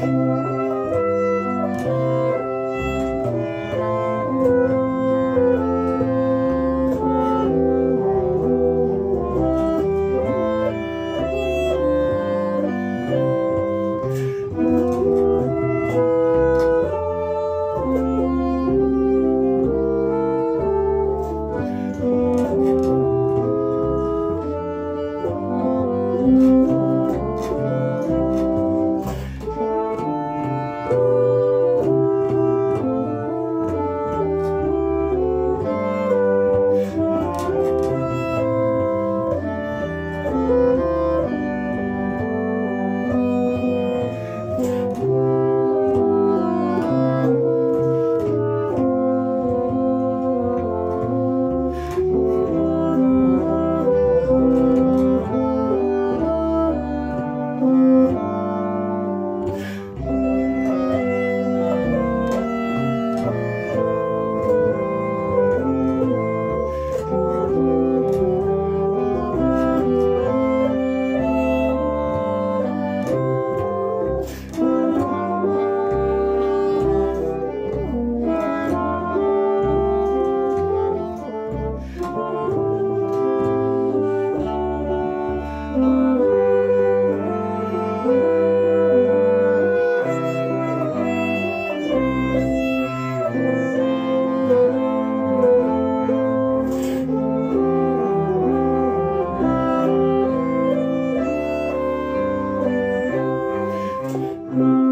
Música Thank